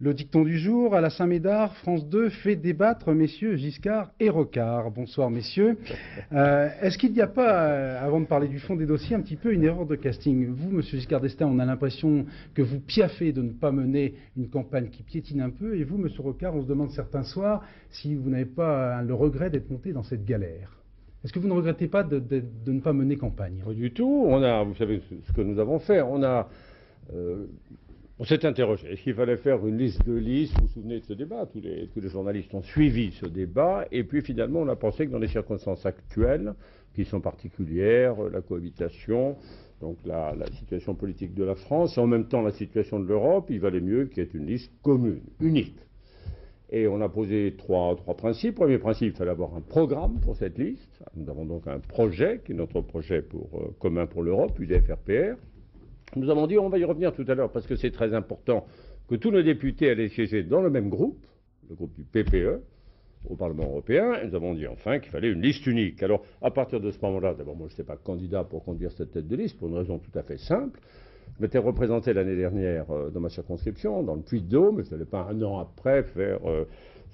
Le dicton du jour, à la Saint-Médard, France 2 fait débattre messieurs Giscard et Rocard. Bonsoir messieurs. Euh, est-ce qu'il n'y a pas, euh, avant de parler du fond des dossiers, un petit peu une erreur de casting? Vous, monsieur Giscard d'Estaing, on a l'impression que vous piaffez de ne pas mener une campagne qui piétine un peu. Et vous, monsieur Rocard, on se demande certains soirs si vous n'avez pas le regret d'être monté dans cette galère. Est-ce que vous ne regrettez pas de, ne pas mener campagne? Pas du tout. On a, vous savez ce que nous avons fait. On a euh, on s'est interrogé. Est-ce qu'il fallait faire une liste de listes? Vous vous souvenez de ce débat? Tous les, les, journalistes ont suivi ce débat. Et puis finalement, on a pensé que dans les circonstances actuelles, qui sont particulières, la cohabitation, donc la, situation politique de la France, et en même temps la situation de l'Europe, il valait mieux qu'il y ait une liste commune, unique. Et on a posé trois, principes. Premier principe, il fallait avoir un programme pour cette liste. Nous avons donc un projet, qui est notre projet euh, commun pour l'Europe, UDFRPR. Nous avons dit, on va y revenir tout à l'heure parce que c'est très important, que tous nos députés allaient siéger dans le même groupe, le groupe du PPE, au Parlement européen, et nous avons dit enfin qu'il fallait une liste unique. Alors, à partir de ce moment-là, d'abord, moi, je n'étais pas candidat pour conduire cette tête de liste, pour une raison tout à fait simple. Je m'étais représenté l'année dernière euh, dans ma circonscription, dans le Puy-de-Dôme, mais je n'allais pas un an après faire euh,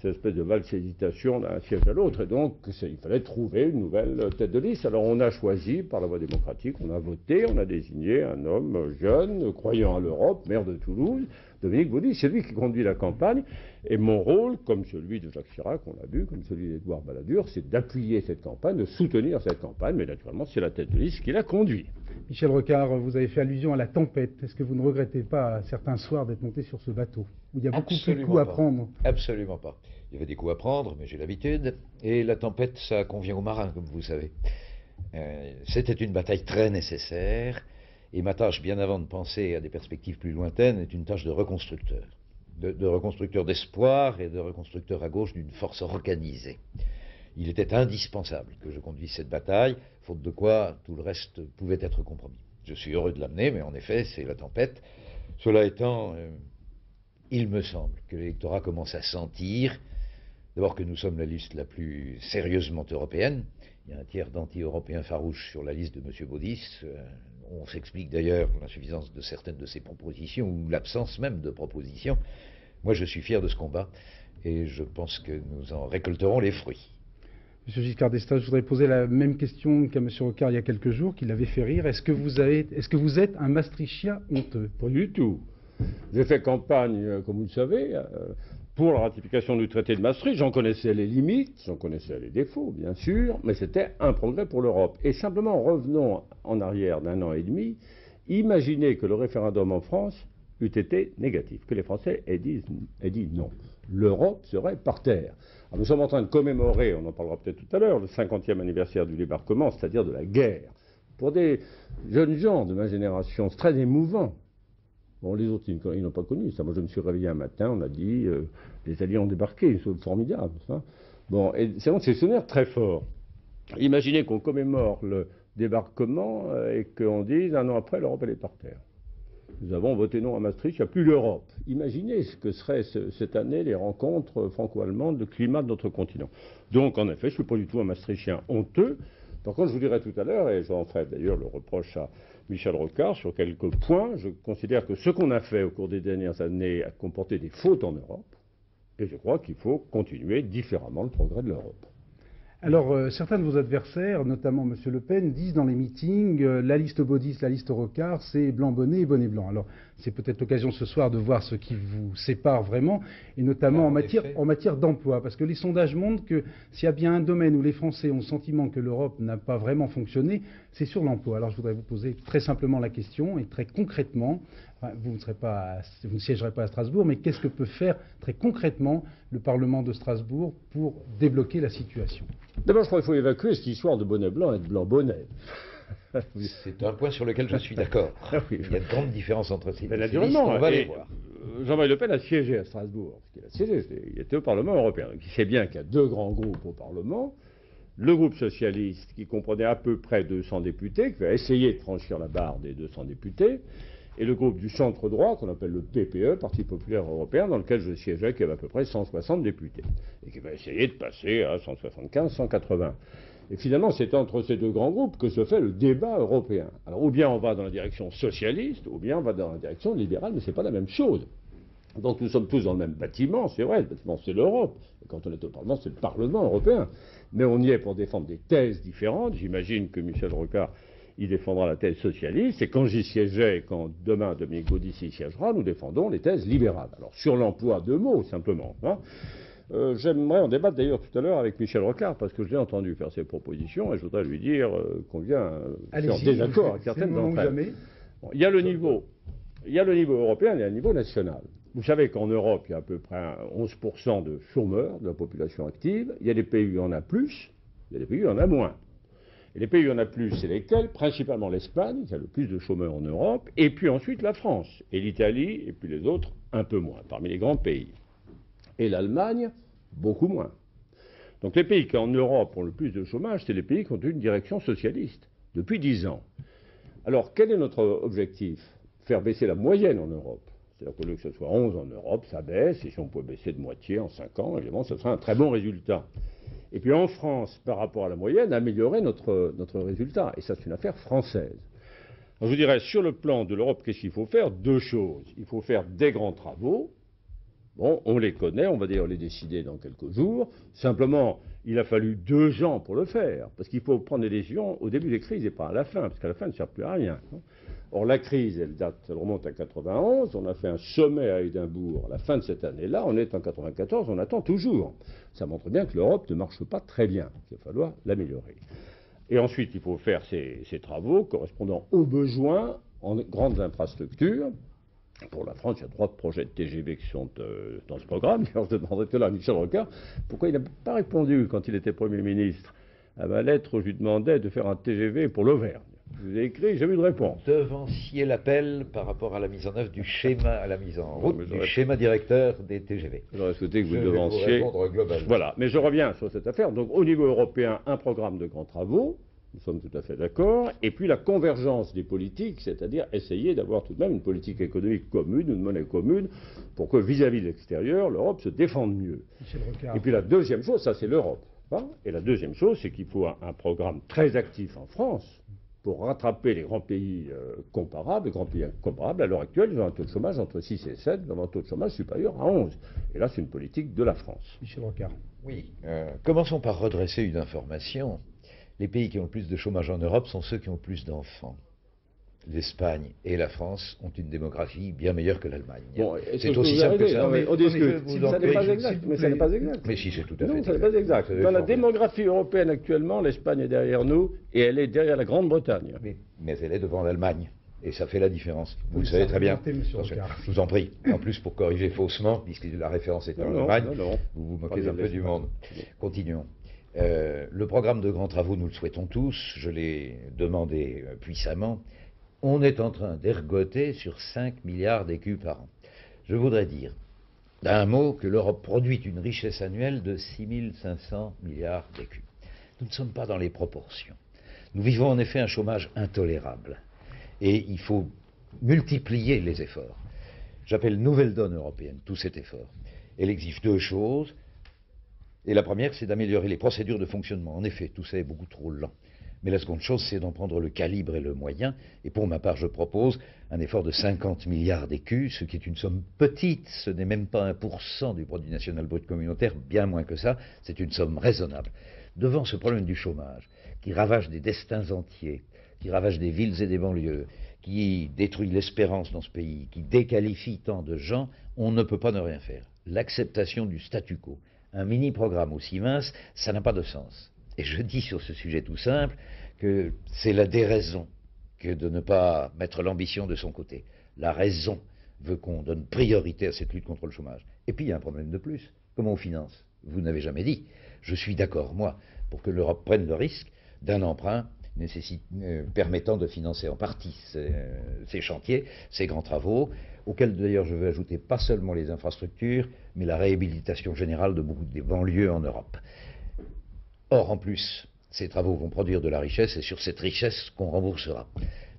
cette espèce de valse hésitation d'un siège à l'autre. Et donc, il fallait trouver une nouvelle tête de liste. Alors, on a choisi, par la voie démocratique, on a voté, on a désigné un homme jeune, croyant à l'Europe, maire de Toulouse, Dominique Baudy. C'est lui qui conduit la campagne. Et mon rôle, comme celui de Jacques Chirac, on l'a vu, comme celui d'Edouard Balladur, c'est d'appuyer cette campagne, de soutenir cette campagne. Mais naturellement, c'est la tête de liste qui la conduit. Michel Rocard, vous avez fait allusion à la tempête. Est-ce que vous ne regrettez pas, certains soirs, d'être monté sur ce bateau où il y a beaucoup de coups à prendre? Absolument pas. Il y avait des coups à prendre, mais j'ai l'habitude. Et la tempête, ça convient aux marins, comme vous savez. Euh, c'était une bataille très nécessaire. Et ma tâche, bien avant de penser à des perspectives plus lointaines, est une tâche de reconstructeur. De, reconstructeur d'espoir et de reconstructeur à gauche d'une force organisée. Il était indispensable que je conduise cette bataille faute de quoi tout le reste pouvait être compromis. Je suis heureux de l'amener, mais en effet, c'est la tempête. Cela étant, euh, il me semble que l'électorat commence à sentir, d'abord que nous sommes la liste la plus sérieusement européenne. Il y a un tiers d'anti-européens farouches sur la liste de M. Baudis. Euh, on s'explique d'ailleurs l'insuffisance de certaines de ses propositions, ou l'absence même de propositions. Moi, je suis fier de ce combat, et je pense que nous en récolterons les fruits. Monsieur Giscard d'Estaing, je voudrais poser la même question qu'à M. Rocard il y a quelques jours, qui l'avait fait rire. Est-ce que, vous est-ce que vous êtes un Maastrichtien honteux? Pas du tout. J'ai fait campagne, euh, comme vous le savez, euh, pour la ratification du traité de Maastricht. J'en connaissais les limites, j'en connaissais les défauts, bien sûr, mais c'était un progrès pour l'Europe. Et simplement, revenons en arrière d'un an et demi. Imaginez que le référendum en France eût été négatif, que les Français aient dit, non. L'Europe serait par terre nous sommes en train de commémorer, on en parlera peut-être tout à l'heure, le 50e anniversaire du débarquement, c'est-à-dire de la guerre. Pour des jeunes gens de ma génération, c'est très émouvant. Bon, les autres, ils n'ont pas connu ça. Moi, je me suis réveillé un matin, on a dit, euh, les Alliés ont débarqué, c'est formidable. Ça. Bon, et c'est des souvenirs très forts. Imaginez qu'on commémore le débarquement euh, et qu'on dise un an après, l'Europe, elle est par terre. Nous avons voté non à Maastricht, il n'y a plus l'Europe. Imaginez ce que seraient cette année les rencontres franco-allemandes, le climat de notre continent. Donc, en effet, je ne suis pas du tout un Maastrichtien honteux. Par contre, je vous dirai tout à l'heure, et j'en ferai d'ailleurs le reproche à Michel Rocard sur quelques points, je considère que ce qu'on a fait au cours des dernières années a comporté des fautes en Europe, et je crois qu'il faut continuer différemment le progrès de l'Europe. Alors, euh, certains de vos adversaires, notamment M. Le Pen, disent dans les meetings euh, la liste Baudis, la liste Rocard, c'est blanc-bonnet et bonnet blanc. Alors, c'est peut-être l'occasion ce soir de voir ce qui vous sépare vraiment, et notamment en, matière, en matière d'emploi. Parce que les sondages montrent que s'il y a bien un domaine où les Français ont le sentiment que l'Europe n'a pas vraiment fonctionné, c'est sur l'emploi. Alors, je voudrais vous poser très simplement la question, et très concrètement, vous, ne pas, vous ne siégerez pas à Strasbourg, mais qu'est-ce que peut faire très concrètement le Parlement de Strasbourg pour débloquer la situation? D'abord, je crois qu'il faut évacuer cette histoire de bonnet blanc et de blanc bonnet. C'est un point sur lequel je suis d'accord. Ah Il y a de grandes différences entre ces deux. Naturellement, on va les voir. Jean-Marie Le Pen a siégé à Strasbourg. Il, a siégé, il était au Parlement européen. il sait bien qu'il y a deux grands groupes au Parlement. Le groupe socialiste, qui comprenait à peu près 200 députés, qui va essayer de franchir la barre des 200 députés, et le groupe du centre droit, qu'on appelle le PPE, Parti populaire européen, dans lequel je siégeais, qui avait à peu près 160 députés, et qui va essayer de passer à 175, 180. Et finalement, c'est entre ces deux grands groupes que se fait le débat européen. Alors, ou bien on va dans la direction socialiste, ou bien on va dans la direction libérale, mais ce n'est pas la même chose. Donc nous sommes tous dans le même bâtiment, c'est vrai, le bâtiment c'est l'Europe. Et quand on est au Parlement, c'est le Parlement européen. Mais on y est pour défendre des thèses différentes. J'imagine que Michel Rocard, il défendra la thèse socialiste. Et quand j'y siégeais, quand demain Dominique Baudis y siégera, nous défendons les thèses libérales. Alors sur l'emploi, deux mots simplement. Hein. Euh, j'aimerais en débattre d'ailleurs tout à l'heure avec Michel Rocard, parce que je l'ai entendu faire ses propositions et je voudrais lui dire euh, qu'on vient euh, en désaccord avec certaines d'entre elles. il y a le niveau, il y a le niveau européen et il y a le niveau national. Vous savez qu'en Europe, il y a à peu près 11% de chômeurs de la population active. Il y a des pays où il y en a plus, il y a des pays où il y en a moins. Et les pays où il y en a plus, c'est lesquels? Principalement l'Espagne, qui a le plus de chômeurs en Europe, et puis ensuite la France, et l'Italie, et puis les autres, un peu moins, parmi les grands pays. Et l'Allemagne, beaucoup moins. Donc les pays qui en Europe ont le plus de chômage, c'est les pays qui ont une direction socialiste, depuis dix ans. Alors quel est notre objectif? Faire baisser la moyenne en Europe. C'est-à-dire qu'au lieu que ce soit 11 en Europe, ça baisse, et si on peut baisser de moitié en 5 ans, évidemment, ce sera un très bon résultat. Et puis en France, par rapport à la moyenne, améliorer notre, résultat. Et ça, c'est une affaire française. je vous dirais, sur le plan de l'Europe, qu'est-ce qu'il faut faire? Deux choses. Il faut faire des grands travaux. Bon, on les connaît, on va d'ailleurs les décider dans quelques jours. Simplement, il a fallu deux ans pour le faire, parce qu'il faut prendre des décisions au début des crises et pas à la fin, parce qu'à la fin, ça ne sert plus à rien. Or, la crise, elle date, elle remonte à 91. On a fait un sommet à Édimbourg à la fin de cette année-là. On est en 94, on attend toujours. Ça montre bien que l'Europe ne marche pas très bien. Il va falloir l'améliorer. Et ensuite, il faut faire ces, travaux correspondant aux besoins en grandes infrastructures. Pour la France, il y a trois projets de TGV qui sont euh, dans ce programme. Alors, je demanderai tout à l'heure à Michel Rocard pourquoi il n'a pas répondu quand il était Premier ministre à ma lettre où je lui demandais de faire un TGV pour l'Auvergne. Je vous ai écrit, j'ai eu de réponse. Devancier l'appel par rapport à la mise en œuvre du schéma, à la mise en route du schéma directeur des TGV. J'aurais souhaité que vous devanciez. Voilà, mais je reviens sur cette affaire. Donc, au niveau européen, un programme de grands travaux. Nous sommes tout à fait d'accord. Et puis la convergence des politiques, c'est-à-dire essayer d'avoir tout de même une politique économique commune, une monnaie commune, pour que vis-à-vis de l'extérieur, l'Europe se défende mieux. Et puis la deuxième chose, ça c'est l'Europe. Hein. et la deuxième chose, c'est qu'il faut un programme très actif en France pour rattraper les grands pays euh, comparables, les grands pays comparables, à l'heure actuelle, ils ont un taux de chômage entre 6 et 7, ils ont un taux de chômage supérieur à 11. Et là, c'est une politique de la France. Michel Rocard. Oui. Euh, commençons par redresser une information. Les pays qui ont le plus de chômage en Europe sont ceux qui ont le plus d'enfants l'Espagne et la France ont une démographie bien meilleure que l'Allemagne. c'est aussi simple que ça. mais on discute. Ça n'est pas exact. Mais ça n'est pas exact. Mais si, c'est tout à fait. Non, ça n'est pas exact. Dans la démographie européenne actuellement, l'Espagne est derrière nous et elle est derrière la Grande-Bretagne. Mais, mais elle est devant l'Allemagne. Et ça fait la différence. Vous, le savez très bien. je vous en prie. En plus, pour corriger faussement, puisque la référence est en Allemagne, vous vous moquez un peu du monde. Continuons. Euh, le programme de grands travaux, nous le souhaitons tous. Je l'ai demandé euh, puissamment on est en train d'ergoter sur 5 milliards d'écus par an. Je voudrais dire, d'un mot, que l'Europe produit une richesse annuelle de 6500 milliards d'écus. Nous ne sommes pas dans les proportions. Nous vivons en effet un chômage intolérable. Et il faut multiplier les efforts. J'appelle nouvelle donne européenne tout cet effort. Elle exige deux choses. Et la première, c'est d'améliorer les procédures de fonctionnement. En effet, tout ça est beaucoup trop lent. Mais la seconde chose, c'est d'en prendre le calibre et le moyen. Et pour ma part, je propose un effort de 50 milliards d'écus, ce qui est une somme petite. Ce n'est même pas 1% du produit national brut communautaire, bien moins que ça. C'est une somme raisonnable. Devant ce problème du chômage, qui ravage des destins entiers, qui ravage des villes et des banlieues, qui détruit l'espérance dans ce pays, qui déqualifie tant de gens, on ne peut pas ne rien faire. L'acceptation du statu quo, un mini-programme aussi mince, ça n'a pas de sens. Et je dis sur ce sujet tout simple que c'est la déraison que de ne pas mettre l'ambition de son côté. La raison veut qu'on donne priorité à cette lutte contre le chômage. Et puis il y a un problème de plus. Comment on finance? Vous n'avez jamais dit. Je suis d'accord, moi, pour que l'Europe prenne le risque d'un emprunt euh, permettant de financer en partie ces, chantiers, ces grands travaux, auxquels d'ailleurs je veux ajouter pas seulement les infrastructures, mais la réhabilitation générale de beaucoup des banlieues en Europe. Or, en plus, ces travaux vont produire de la richesse et sur cette richesse qu'on remboursera.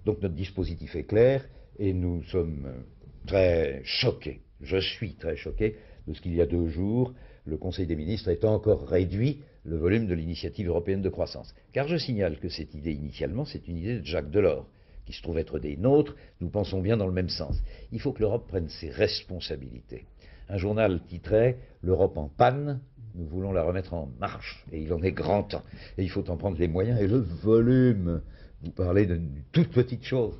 Donc notre dispositif est clair et nous sommes très choqués, je suis très choqué de ce qu'il y a deux jours, le Conseil des ministres ait encore réduit le volume de l'initiative européenne de croissance. Car je signale que cette idée initialement, c'est une idée de Jacques Delors, qui se trouvent être des nôtres, nous pensons bien dans le même sens. Il faut que l'Europe prenne ses responsabilités. Un journal titrait L'Europe en panne, nous voulons la remettre en marche, et il en est grand temps. Et il faut en prendre les moyens et le volume. Vous parlez d'une toute petite chose.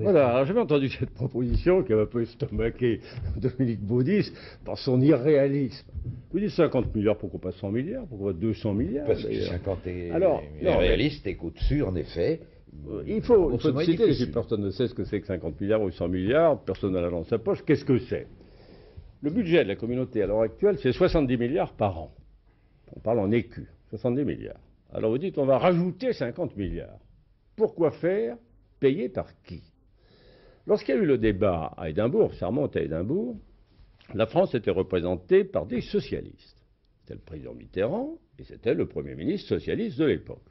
Voilà, alors j'avais entendu cette proposition qui avait un peu estomaqué Dominique Baudis par son irréalisme. Vous dites 50 milliards, pourquoi pas 100 milliards Pourquoi pas 200 milliards Parce que 50 est alors, réaliste et qu'au-dessus, en effet, il faut, il faut citer, si personne ne sait ce que c'est que 50 milliards ou 100 milliards, personne n'a dans sa poche, qu'est-ce que c'est? Le budget de la communauté à l'heure actuelle, c'est 70 milliards par an. On parle en écus, 70 milliards. Alors vous dites, on va rajouter 50 milliards. Pourquoi faire Payé par qui? Lorsqu'il y a eu le débat à Édimbourg, ça remonte à Édimbourg, la France était représentée par des socialistes. C'était le président Mitterrand et c'était le Premier ministre socialiste de l'époque.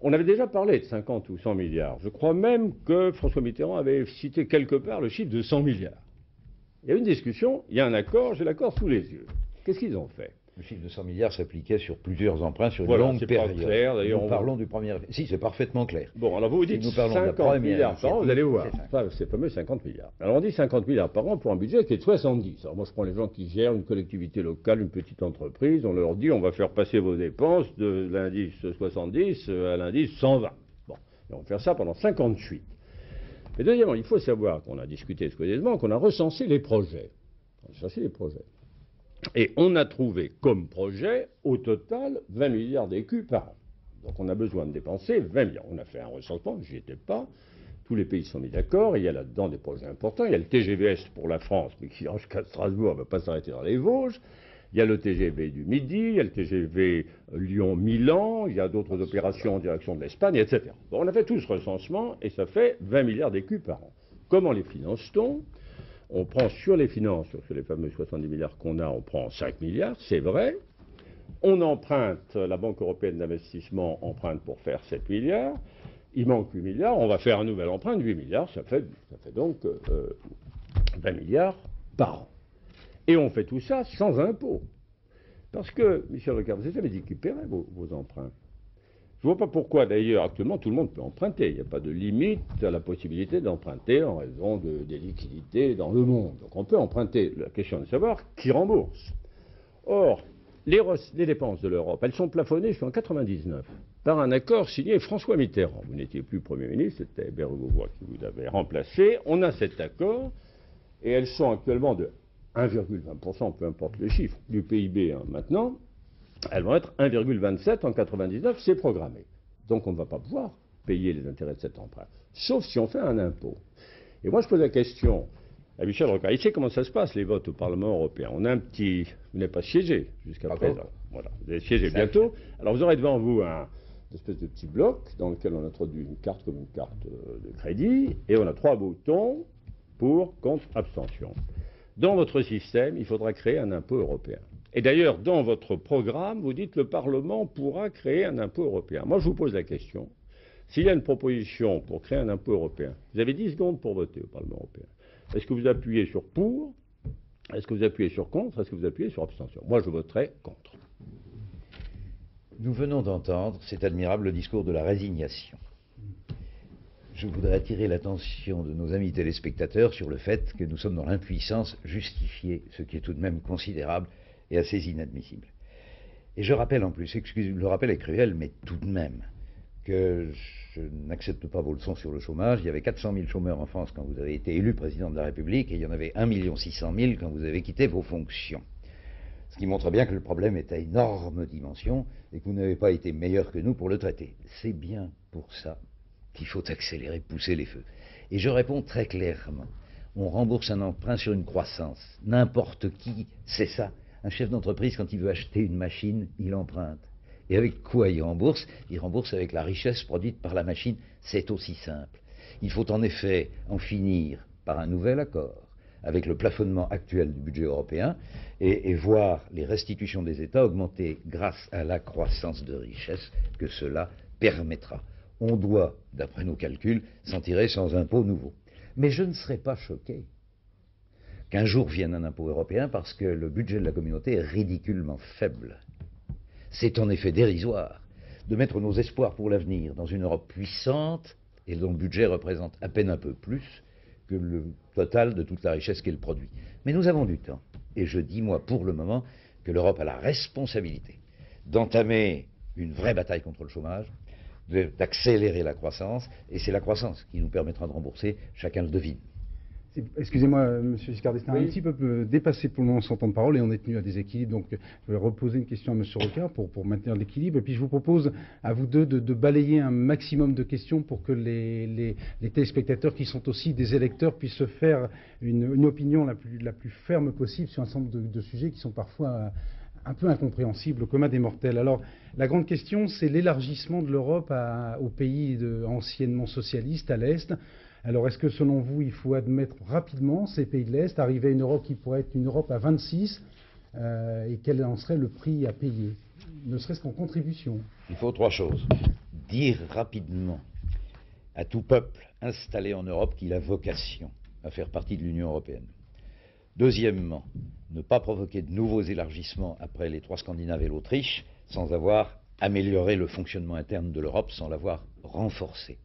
On avait déjà parlé de 50 ou 100 milliards. Je crois même que François Mitterrand avait cité quelque part le chiffre de 100 milliards. Il y a une discussion, il y a un accord, j'ai l'accord sous les yeux. Qu'est-ce qu'ils ont fait? Le chiffre de 100 milliards s'appliquait sur plusieurs emprunts sur une longue période. Pas clair, nous parlons du premier. Si, c'est parfaitement clair. Bon, alors vous vous dites 50 milliards par an, vous allez voir. C'est fameux 50 milliards. Alors on dit 50 milliards par an pour un budget qui est de 70. Alors moi je prends les gens qui gèrent une collectivité locale, une petite entreprise, on leur dit on va faire passer vos dépenses de l'indice 70 à l'indice 120. Bon, et on va faire ça pendant 58. Mais deuxièmement, il faut savoir qu'on a discuté exclusivement, qu'on a recensé les projets. On a recensé les projets. Et on a trouvé comme projet, au total, 20 milliards d'écus par an. Donc on a besoin de dépenser 20 milliards. On a fait un recensement, j'y étais pas. Tous les pays sont mis d'accord. Il y a là-dedans des projets importants. Il y a le TGVS pour la France, mais qui jusqu'à Strasbourg ne va pas s'arrêter dans les Vosges. Il y a le TGV du Midi, il y a le TGV Lyon-Milan, il y a d'autres opérations en direction de l'Espagne, etc. On a fait tout ce recensement et ça fait 20 milliards d'écus par an. Comment les finance-t-on? On prend sur les finances, sur les fameux 70 milliards qu'on a, on prend 5 milliards, c'est vrai. On emprunte, la Banque européenne d'investissement emprunte pour faire 7 milliards. Il manque 8 milliards, on va faire un nouvel emprunt de 8 milliards, ça fait, donc 20 euh, milliards par an. Et on fait tout ça sans impôt. Parce que, Michel Rocard, vous paierait vos emprunts. Je ne vois pas pourquoi, d'ailleurs, actuellement, tout le monde peut emprunter. Il n'y a pas de limite à la possibilité d'emprunter en raison des liquidités dans le monde. Donc on peut emprunter. La question est de savoir qui rembourse. Or, les, dépenses de l'Europe, elles sont plafonnées jusqu'en 1999 par un accord signé François Mitterrand. Vous n'étiez plus Premier ministre, c'était Bergovois qui vous avait remplacé. On a cet accord et elles sont actuellement de 1,20%, peu importe le chiffre, du PIB hein, maintenant elles vont être 1,27 en 99, c'est programmé. Donc on ne va pas pouvoir payer les intérêts de cet emprunt, sauf si on fait un impôt. Et moi je pose la question à Michel Rocard, il sait comment ça se passe les votes au Parlement européen. On a un petit... Vous n'avez pas siégé jusqu'à présent. Voilà, vous allez siéger bientôt. Alors vous aurez devant vous un espèce de petit bloc dans lequel on introduit une carte comme une carte euh, de crédit et on a trois boutons pour, contre, abstention. Dans votre système, il faudra créer un impôt européen. Et d'ailleurs, dans votre programme, vous dites que le Parlement pourra créer un impôt européen. Moi, je vous pose la question. S'il y a une proposition pour créer un impôt européen, vous avez 10 secondes pour voter au Parlement européen. Est-ce que vous appuyez sur pour? Est-ce que vous appuyez sur contre? Est-ce que vous appuyez sur abstention? Moi, je voterai contre. Nous venons d'entendre cet admirable discours de la résignation. Je voudrais attirer l'attention de nos amis téléspectateurs sur le fait que nous sommes dans l'impuissance justifiée, ce qui est tout de même considérable, et assez inadmissible. Et je rappelle en plus, excusez, le rappel est cruel, mais tout de même, que je n'accepte pas vos leçons sur le chômage. Il y avait 400 000 chômeurs en France quand vous avez été élu président de la République et il y en avait 1 600 000 quand vous avez quitté vos fonctions. Ce qui montre bien que le problème est à énorme dimension et que vous n'avez pas été meilleur que nous pour le traiter. C'est bien pour ça qu'il faut accélérer, pousser les feux. Et je réponds très clairement. On rembourse un emprunt sur une croissance. N'importe qui sait ça. Un chef d'entreprise, quand il veut acheter une machine, il emprunte. Et avec quoi il rembourse? Il rembourse avec la richesse produite par la machine. C'est aussi simple. Il faut en effet en finir par un nouvel accord avec le plafonnement actuel du budget européen et, et, voir les restitutions des États augmenter grâce à la croissance de richesse que cela permettra. On doit, d'après nos calculs, s'en tirer sans impôt nouveau. Mais je ne serais pas choqué qu'un jour vienne un impôt européen parce que le budget de la communauté est ridiculement faible. C'est en effet dérisoire de mettre nos espoirs pour l'avenir dans une Europe puissante et dont le budget représente à peine un peu plus que le total de toute la richesse qu'elle produit. Mais nous avons du temps. Et je dis, moi, pour le moment, que l'Europe a la responsabilité d'entamer une vraie bataille contre le chômage, d'accélérer la croissance, et c'est la croissance qui nous permettra de rembourser, chacun le devine. Excusez-moi, Monsieur Giscard d'Estaing, un petit peu dépassé pour le moment son temps de parole et on est tenu à des équilibres. Donc, je vais reposer une question à Monsieur Rocard pour, pour maintenir l'équilibre. Et puis, je vous propose à vous deux de, balayer un maximum de questions pour que les, téléspectateurs, qui sont aussi des électeurs, puissent se faire une, opinion la plus, la plus, ferme possible sur un certain nombre de, sujets qui sont parfois un peu incompréhensibles au commun des mortels. Alors, la grande question, c'est l'élargissement de l'Europe aux pays anciennement socialistes à l'Est. Alors est-ce que selon vous, il faut admettre rapidement ces pays de l'Est, arriver à une Europe qui pourrait être une Europe à 26 euh, et quel en serait le prix à payer, ne serait-ce qu'en contribution Il faut trois choses. Dire rapidement à tout peuple installé en Europe qu'il a vocation à faire partie de l'Union européenne. Deuxièmement, ne pas provoquer de nouveaux élargissements après les trois Scandinaves et l'Autriche sans avoir amélioré le fonctionnement interne de l'Europe, sans l'avoir renforcé.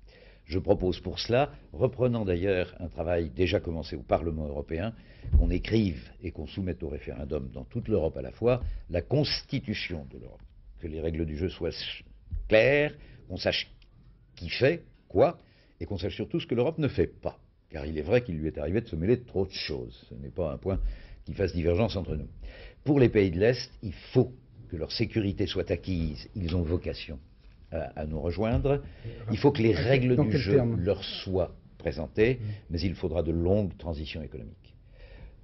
Je propose pour cela, reprenant d'ailleurs un travail déjà commencé au Parlement européen, qu'on écrive et qu'on soumette au référendum dans toute l'Europe à la fois, la constitution de l'Europe. Que les règles du jeu soient claires, qu'on sache qui fait quoi, et qu'on sache surtout ce que l'Europe ne fait pas. Car il est vrai qu'il lui est arrivé de se mêler de trop de choses. Ce n'est pas un point qui fasse divergence entre nous. Pour les pays de l'Est, il faut que leur sécurité soit acquise. Ils ont vocation à, nous rejoindre. Il faut que les règles du jeu leur soient présentées, mm. mais il faudra de longues transitions économiques.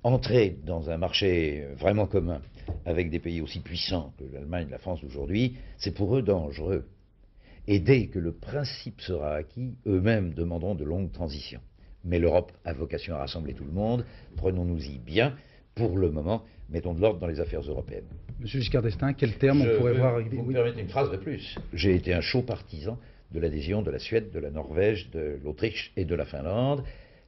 Entrer dans un marché vraiment commun avec des pays aussi puissants que l'Allemagne, la France aujourd'hui, c'est pour eux dangereux. Et dès que le principe sera acquis, eux-mêmes demanderont de longues transitions. Mais l'Europe a vocation à rassembler tout le monde, prenons-nous-y bien. Pour le moment, mettons de l'ordre dans les affaires européennes. Monsieur Giscard d'Estaing, quel terme on pourrait voir Vous me permettez une phrase de plus? J'ai été un chaud partisan de l'adhésion de la Suède, de la Norvège, de l'Autriche et de la Finlande.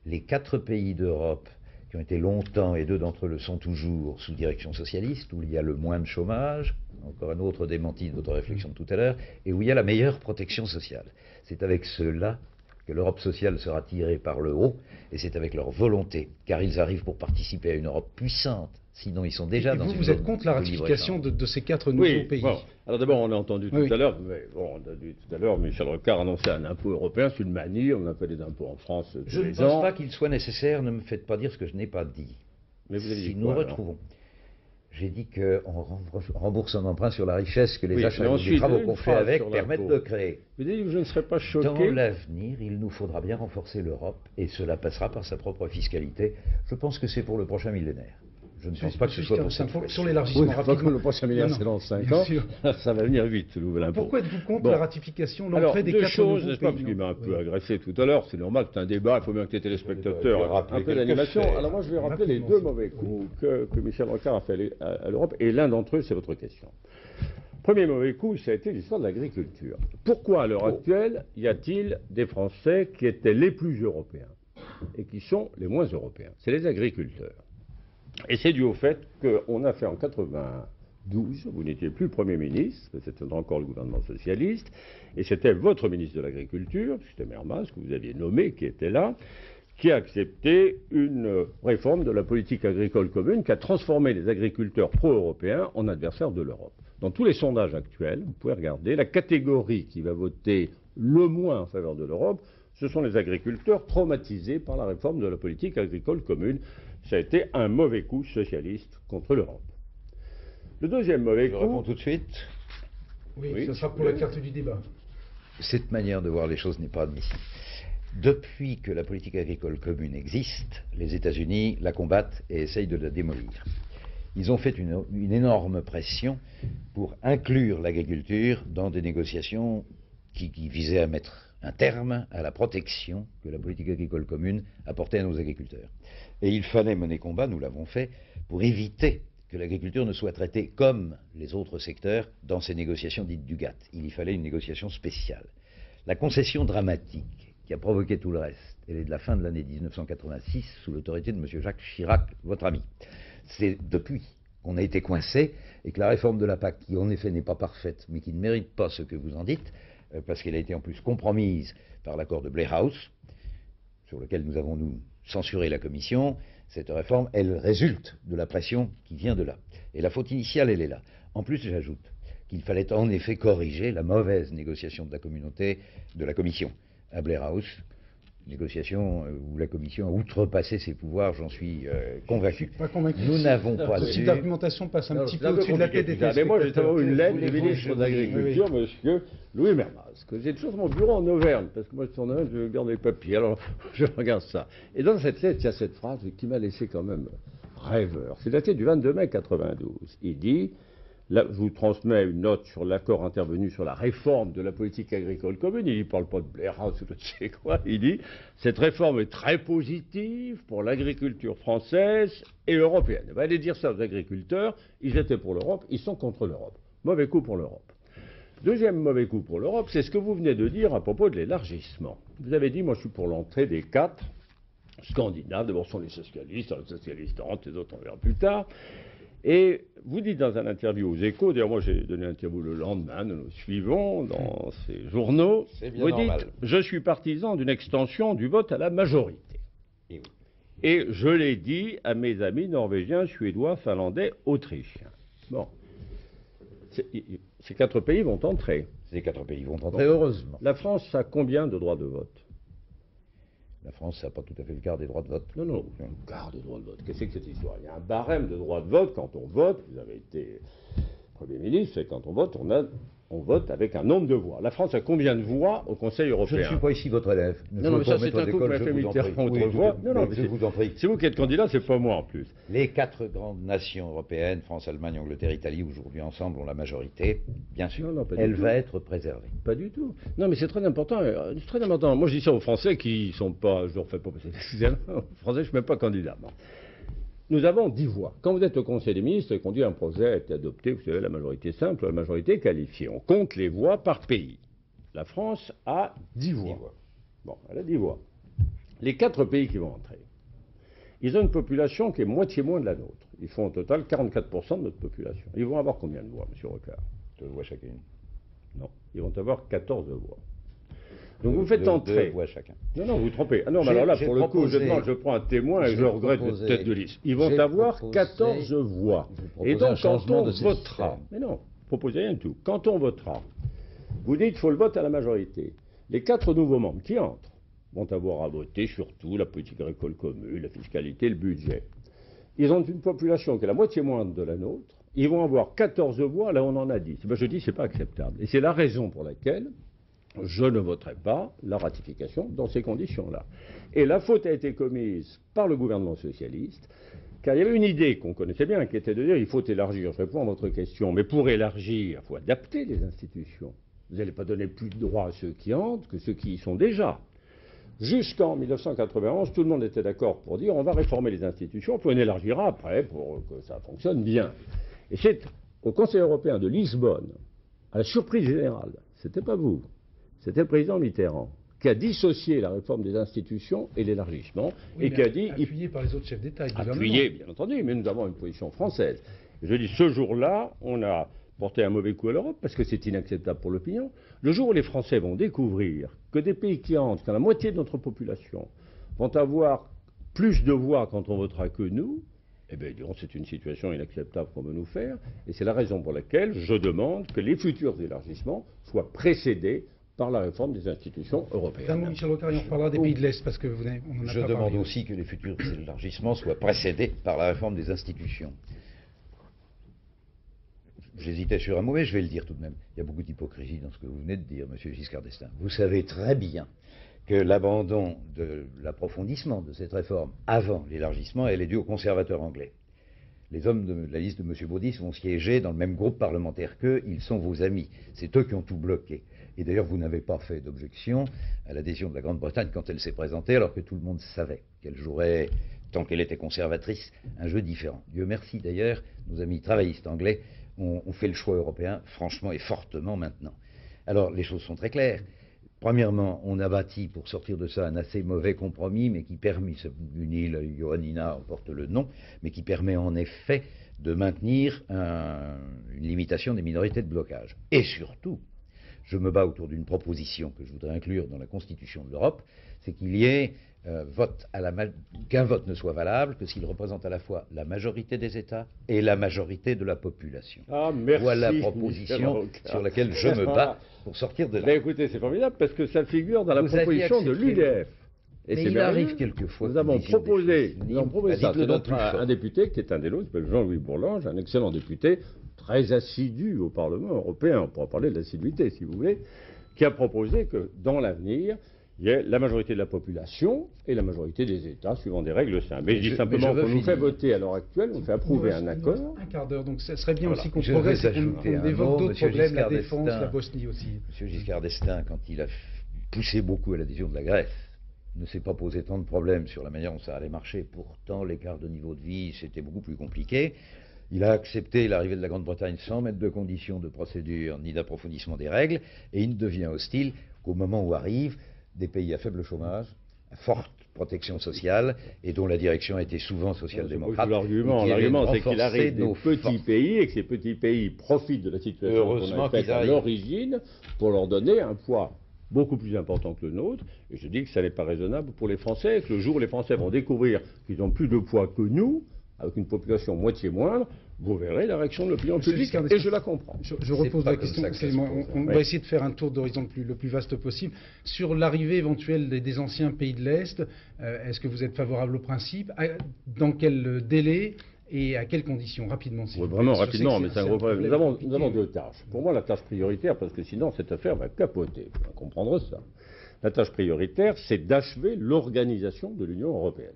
Les quatre pays d'Europe qui ont été longtemps, et deux d'entre eux le sont toujours, sous direction socialiste, où il y a le moins de chômage, encore un autre démenti de votre réflexion de tout à l'heure, et où il y a la meilleure protection sociale. C'est avec ceux-là que l'Europe sociale sera tirée par le haut, et c'est avec leur volonté, car ils arrivent pour participer à une Europe puissante, Sinon, ils sont déjà dans vous, une Vous êtes contre la ratification de, ces quatre nouveaux pays bon. Alors d'abord, on a entendu tout à l'heure, bon, on a entendu tout à l'heure, Michel Rocard annonçait un impôt européen, c'est une manie, on a fait des impôts en France. Je ne pense pas qu'il soit nécessaire, ne me faites pas dire ce que je n'ai pas dit. Mais vous avez si nous retrouvons. J'ai dit qu'on rembourse un emprunt sur la richesse que les achats et les travaux qu'on fait avec permettent de créer. Vous dites que je ne serais pas choqué. Dans l'avenir, il nous faudra bien renforcer l'Europe et cela passera par sa propre fiscalité. Je pense que c'est pour le prochain millénaire. Je ne pense pas que ce soit pour. Sur l'élargissement rapide. le prochain milliard, c'est dans 5 ans. Ça va venir vite, l'impôt. Pourquoi êtes-vous contre la ratification, l'entrée des quatre choses, n'est-ce pas Parce qu'il m'a un peu agressé tout à l'heure. C'est normal, c'est un débat. Il faut bien que les téléspectateurs un peu d'animation. Alors moi, je vais rappeler les deux mauvais coups que, Michel Rocard a fait à, l'Europe. Et l'un d'entre eux, c'est votre question. Premier mauvais coup, ça a été l'histoire de l'agriculture. Pourquoi, à l'heure oh. actuelle, y a-t-il des Français qui étaient les plus européens et qui sont les moins européens? C'est les agriculteurs. Et c'est dû au fait qu'on a fait en 92, vous n'étiez plus Premier ministre, c'était encore le gouvernement socialiste, et c'était votre ministre de l'Agriculture, c'était Mermas, que vous aviez nommé, qui était là, qui a accepté une réforme de la politique agricole commune qui a transformé les agriculteurs pro-européens en adversaires de l'Europe. Dans tous les sondages actuels, vous pouvez regarder, la catégorie qui va voter le moins en faveur de l'Europe, ce sont les agriculteurs traumatisés par la réforme de la politique agricole commune ça a été un mauvais coup socialiste contre l'Europe. Le deuxième mauvais coup. Je réponds tout de suite. Oui, ce sera pour la carte du débat. Cette manière de voir les choses n'est pas admissible. Depuis que la politique agricole commune existe, les États-Unis la combattent et essayent de la démolir. Ils ont fait une, une énorme pression pour inclure l'agriculture dans des négociations qui, qui, visaient à mettre un terme à la protection que la politique agricole commune apportait à nos agriculteurs. Et il fallait mener combat, nous l'avons fait, pour éviter que l'agriculture ne soit traitée comme les autres secteurs dans ces négociations dites du GATT. Il y fallait une négociation spéciale. La concession dramatique qui a provoqué tout le reste, elle est de la fin de l'année 1986 sous l'autorité de M. Jacques Chirac, votre ami. C'est depuis qu'on a été coincé et que la réforme de la PAC, qui en effet n'est pas parfaite, mais qui ne mérite pas ce que vous en dites, parce qu'elle a été en plus compromise par l'accord de Blair House, sur lequel nous avons, nous, censuré la Commission. Cette réforme, elle résulte de la pression qui vient de là. Et la faute initiale, elle est là. En plus, j'ajoute qu'il fallait en effet corriger la mauvaise négociation de la communauté, de la Commission à Blair House, négociation euh, où la Commission a outrepassé ses pouvoirs, j'en suis euh, convaincu. Pas convaincu. Nous n'avons pas type d'argumentation passe un Non, petit peu au-dessus de la tête des. Mais moi, j'ai une lettre du ministre je de l'Agriculture, monsieur Louis Mermaz, que j'ai toujours sur mon bureau en Auvergne, parce que moi, sur Auvergne, je garde les papiers, alors je regarde ça. Et dans cette lettre, il y a cette phrase qui m'a laissé quand même rêveur. C'est daté du 22 mai 92. Il dit, je vous transmets une note sur l'accord intervenu sur la réforme de la politique agricole commune. Il ne parle pas de Blair House ou de sais quoi. Il dit, cette réforme est très positive pour l'agriculture française et européenne. Va aller dire ça aux agriculteurs. Ils étaient pour l'Europe, ils sont contre l'Europe. Mauvais coup pour l'Europe. Deuxième mauvais coup pour l'Europe, c'est ce que vous venez de dire à propos de l'élargissement. Vous avez dit, moi je suis pour l'entrée des quatre Scandinaves. D'abord ce sont les socialistes, les socialistes les autres on verra plus tard. Et vous dites dans un interview aux échos, d'ailleurs moi j'ai donné une interview le lendemain, nous nous suivons dans ces journaux, C'est bien vous normal. dites, je suis partisan d'une extension du vote à la majorité. Et oui. Et je l'ai dit à mes amis norvégiens, suédois, finlandais, autrichiens. Bon. Ces quatre pays vont entrer. Ces quatre pays vont entrer, heureusement. La France a combien de droits de vote? La France n'a pas tout à fait le quart des droits de vote. Non, non, un quart de droits de vote. Qu'est-ce que c'est que cette histoire? Il y a un barème de droits de vote quand on vote. Vous avez été Premier ministre, et quand on vote, on, a- on vote avec un nombre de voix. La France a combien de voix au Conseil Je européen ne suis pas ici votre élève. Ne Non, non, mais ça, c'est un coup que m'a je fait Mitterrand je- Non, non, je c'est- vous en prie. C'est vous qui êtes candidat, c'est pas moi en plus. Les quatre grandes nations européennes, France, Allemagne, Angleterre, Italie, aujourd'hui ensemble, ont la majorité. Bien sûr, Non, non, pas du elle tout. va être préservée. Pas du tout. Non, mais c'est très important. euh, C'est très important. Moi, je dis ça aux Français qui sont pas. Je leur fais pas passer excusez-moi, Aux Français, je ne suis même pas candidat. Bon. Nous avons dix voix. Quand vous êtes au Conseil des ministres et qu'on dit un projet a été adopté, vous savez, la majorité simple, la majorité qualifiée. On compte les voix par pays. La France a dix voix. voix. Bon, elle a dix voix. Les quatre pays qui vont entrer, ils ont une population qui est moitié moins de la nôtre. Ils font au total 44% de notre population. Ils vont avoir combien de voix, M. Rocard? Deux voix chacune. Non, ils vont avoir 14 voix. Donc vous faites entrer. Deux voix chacun. Non, non, vous vous trompez. Ah non, mais alors là, pour le coup, je, proposé- demande, je prends un témoin et je regrette proposé- d'être tête de liste. Ils vont avoir proposé- 14 voix. Et donc, quand on votera, système. mais non, proposez rien du tout. Quand on votera, vous dites qu'il faut le vote à la majorité. Les quatre nouveaux membres qui entrent vont avoir à voter surtout la politique agricole commune, la fiscalité, le budget. Ils ont une population qui est la moitié moindre de la nôtre. Ils vont avoir 14 voix, là on en a 10. Ben, je dis que ce n'est pas acceptable. Et c'est la raison pour laquelle je ne voterai pas la ratification dans ces conditions-là. Et la faute a été commise par le gouvernement socialiste, car il y avait une idée qu'on connaissait bien, qui était de dire il faut élargir. Je réponds à votre question, mais pour élargir, il faut adapter les institutions. Vous n'allez pas donner plus de droits à ceux qui entrent que ceux qui y sont déjà. Jusqu'en 1991, tout le monde était d'accord pour dire on va réformer les institutions, puis on élargira après pour que ça fonctionne bien. Et c'est au Conseil européen de Lisbonne, à la surprise générale, c'était pas vous, c'était le président Mitterrand, qui a dissocié la réforme des institutions et l'élargissement, Oui, et qui a dit il appuyé par les autres chefs d'État. Appuyé, bien entendu, mais nous avons une position française. Je dis, ce jour-là, on a porté un mauvais coup à l'Europe parce que c'est inacceptable pour l'opinion. Le jour où les Français vont découvrir que des pays qui entrent, quand la moitié de notre population, vont avoir plus de voix quand on votera que nous, eh bien, ils diront c'est une situation inacceptable qu'on veut nous faire. Et c'est la raison pour laquelle je demande que les futurs élargissements soient précédés par la réforme des institutions mot, européennes. Michel Rocard, et on reparlera des pays de l'Est, parce que vous n'avez- on en a Je pas demande parlé. aussi que les futurs élargissements soient précédés par la réforme des institutions. J'hésitais sur un mot, mais je vais le dire tout de même. Il y a beaucoup d'hypocrisie dans ce que vous venez de dire, Monsieur Giscard d'Estaing. Vous savez très bien que l'abandon de l'approfondissement de cette réforme avant l'élargissement, elle est due aux conservateurs anglais. Les hommes de la liste de M. Baudis vont siéger dans le même groupe parlementaire qu'eux, ils sont vos amis. C'est eux qui ont tout bloqué. Et d'ailleurs, vous n'avez pas fait d'objection à l'adhésion de la Grande-Bretagne quand elle s'est présentée, alors que tout le monde savait qu'elle jouerait, tant qu'elle était conservatrice, un jeu différent. Dieu merci d'ailleurs, nos amis travaillistes anglais ont, fait le choix européen, franchement et fortement maintenant. Alors, les choses sont très claires. Premièrement, on a bâti pour sortir de ça un assez mauvais compromis, mais qui permet, une île, Ioannina porte le nom, mais qui permet en effet de maintenir un- une limitation des minorités de blocage. Et surtout, je me bats autour d'une proposition que je voudrais inclure dans la Constitution de l'Europe, c'est qu'il y ait euh, vote qu'un vote ne soit valable que s'il représente à la fois la majorité des États et la majorité de la population. Ah, merci, voilà la proposition sur laquelle je me bats pour sortir de là. Ben, écoutez, c'est formidable parce que ça figure dans la proposition de l'UDF. Et Mais il arrive quelquefois. Nous avons proposé, nous avons proposé ça. C'est un, député qui est un des s'appelle Jean-Louis Bourlange, un excellent député, très assidu au Parlement européen, on pourra parler de l'assiduité si vous voulez, qui a proposé que dans l'avenir, il y a la majorité de la population et la majorité des États suivant des règles simples. Mais, je dis simplement qu'on nous fait voter à l'heure actuelle, on fait approuver un accord. Un quart d'heure, donc ce serait bien aussi qu'on progresse et qu'on évoque d'autres problèmes, la défense, la Bosnie aussi. Monsieur Giscard d'Estaing, quand il a poussé beaucoup à l'adhésion de la Grèce, ne s'est pas posé tant de problèmes sur la manière dont ça allait marcher. Pourtant, l'écart de niveau de vie, c'était beaucoup plus compliqué. Il a accepté l'arrivée de la Grande-Bretagne sans mettre de conditions de procédure ni d'approfondissement des règles, et il ne devient hostile qu'au moment où arrive des pays à faible chômage, à forte protection sociale, et dont la direction a été souvent social-démocrate. L'argument, l'argument c'est qu'il arrive des petits pays et que ces petits pays profitent de la situation qu'on a à l'origine pour leur donner un poids beaucoup plus important que le nôtre, et je dis que ça n'est pas raisonnable pour les Français, que le jour où les Français vont découvrir qu'ils ont plus de poids que nous, avec une population moitié moindre, vous verrez la réaction de l'opinion publique, et je la comprends. Je, repose la question, on, va essayer de faire un tour d'horizon le plus vaste possible. Sur l'arrivée éventuelle des, anciens pays de l'Est, euh, est-ce que vous êtes favorable au principe? Dans quel délai et à quelles conditions? Rapidement, si Vraiment rapidement, mais c'est un gros problème. Nous avons, nous avons, deux tâches. Pour moi, la tâche prioritaire, parce que sinon cette affaire va capoter, vous comprendre ça. La tâche prioritaire, c'est d'achever l'organisation de l'Union européenne.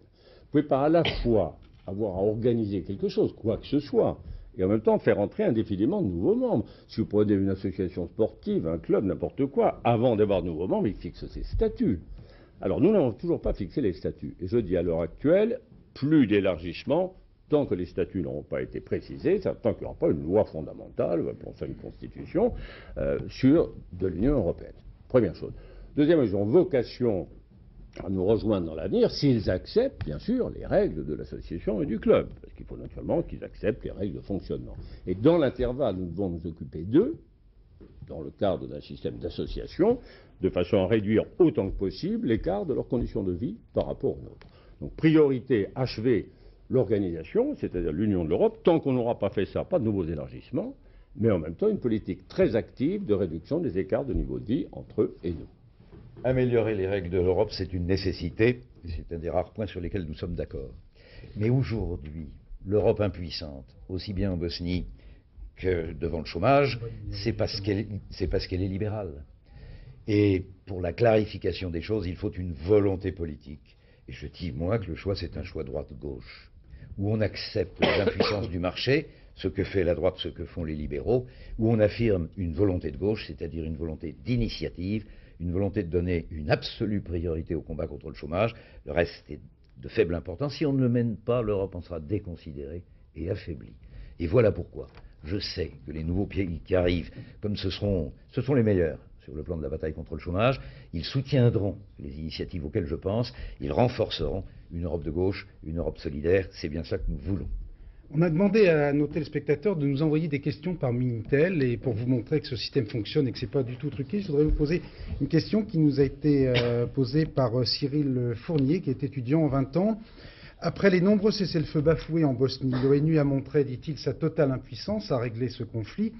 Vous ne pouvez pas à la fois avoir à organiser quelque chose, quoi que ce soit, et en même temps faire entrer indéfiniment de nouveaux membres. Si vous prenez une association sportive, un club, n'importe quoi, avant d'avoir de nouveaux membres, il fixe ses statuts. Alors nous n'avons toujours pas fixé les statuts. Et je dis à l'heure actuelle, plus d'élargissement tant que les statuts n'auront pas été précisés, tant qu'il n'y aura pas une loi fondamentale, pour faire une constitution, euh, sur de l'Union européenne. Première chose. Deuxième, ils ont vocation à nous rejoindre dans l'avenir s'ils acceptent, bien sûr, les règles de l'association et du club. Parce qu'il faut naturellement qu'ils acceptent les règles de fonctionnement. Et dans l'intervalle, nous devons nous occuper d'eux, dans le cadre d'un système d'association, de façon à réduire autant que possible l'écart de leurs conditions de vie par rapport aux nôtres. Donc priorité, achever l'organisation, c'est-à-dire l'Union de l'Europe, tant qu'on n'aura pas fait ça, pas de nouveaux élargissements, mais en même temps une politique très active de réduction des écarts de niveau de vie entre eux et nous. Améliorer les règles de l'Europe, c'est une nécessité, c'est un des rares points sur lesquels nous sommes d'accord. Mais aujourd'hui, l'Europe impuissante, aussi bien en Bosnie que devant le chômage, c'est parce qu'elle est libérale. Et pour la clarification des choses, il faut une volonté politique. Et je dis, moi, que le choix, c'est un choix droite-gauche, où on accepte l'impuissance du marché, ce que fait la droite, ce que font les libéraux, où on affirme une volonté de gauche, c'est-à-dire une volonté d'initiative, une volonté de donner une absolue priorité au combat contre le chômage. Le reste est de faible importance. Si on ne le mène pas, l'Europe en sera déconsidérée et affaiblie. Et voilà pourquoi je sais que les nouveaux pays qui arrivent, comme ce, seront, sont les meilleurs sur le plan de la bataille contre le chômage, ils soutiendront les initiatives auxquelles je pense, ils renforceront une Europe de gauche, une Europe solidaire. C'est bien ça que nous voulons. On a demandé à nos téléspectateurs de nous envoyer des questions par Minitel et pour vous montrer que ce système fonctionne et que ce n'est pas du tout truqué, je voudrais vous poser une question qui nous a été euh, posée par euh, Cyril Fournier, qui est étudiant en 20 ans. Après les nombreux cessez-le-feu bafoués en Bosnie, l'ONU a montré, dit-il, sa totale impuissance à régler ce conflit.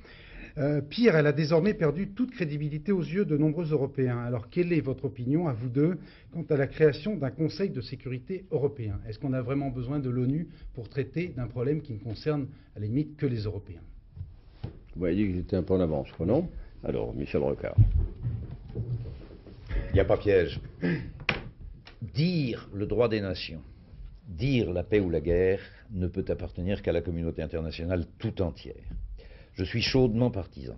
Euh, pire, elle a désormais perdu toute crédibilité aux yeux de nombreux Européens. Alors, quelle est votre opinion, à vous deux, quant à la création d'un Conseil de sécurité européen? Est-ce qu'on a vraiment besoin de l'ONU pour traiter d'un problème qui ne concerne, à la limite, que les Européens? Vous m'avez dit que j'étais un peu en avance, non? Alors, Michel Rocard. Il n'y a pas piège. Dire le droit des nations, dire la paix ou la guerre, ne peut appartenir qu'à la communauté internationale tout entière. Je suis chaudement partisan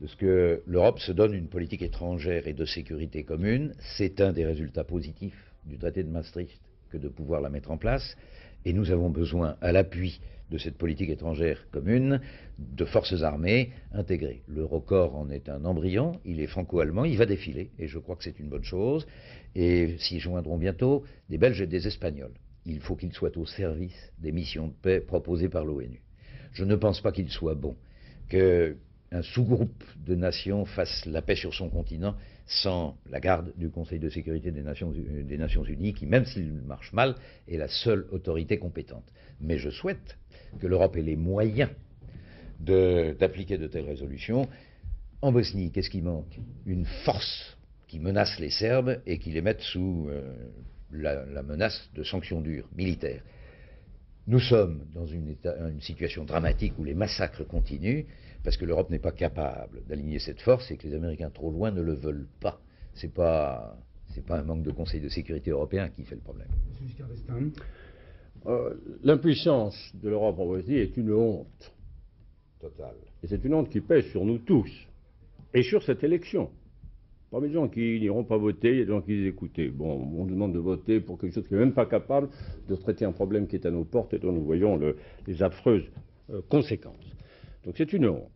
de ce que l'Europe se donne une politique étrangère et de sécurité commune. C'est un des résultats positifs du traité de Maastricht que de pouvoir la mettre en place. Et nous avons besoin, à l'appui de cette politique étrangère commune, de forces armées intégrées. L'Eurocorps en est un embryon, il est franco-allemand, il va défiler, et je crois que c'est une bonne chose. Et s'y joindront bientôt des Belges et des Espagnols. Il faut qu'ils soient au service des missions de paix proposées par l'ONU. Je ne pense pas qu'il soit bon que un sous-groupe de nations fasse la paix sur son continent sans la garde du Conseil de sécurité des Nations, des Nations Unies, qui, même s'il marche mal, est la seule autorité compétente. Mais je souhaite que l'Europe ait les moyens d'appliquer de, telles résolutions. En Bosnie, qu'est-ce qui manque? Une force qui menace les Serbes et qui les mette sous euh, la, menace de sanctions dures, militaires. Nous sommes dans une, une situation dramatique où les massacres continuent parce que l'Europe n'est pas capable d'aligner cette force et que les Américains trop loin ne le veulent pas. C'est pas c'est pas un manque de Conseil de sécurité européen qui fait le problème. Euh, l'impuissance de l'Europe en Bosnie est une honte totale. Et c'est une honte qui pèse sur nous tous et sur cette élection. Parmi les gens qui n'iront pas voter, il y a des gens qui disent écoutez, bon, on nous demande de voter pour quelque chose qui n'est même pas capable de traiter un problème qui est à nos portes et dont nous voyons les affreuses euh, conséquences. Donc c'est une honte.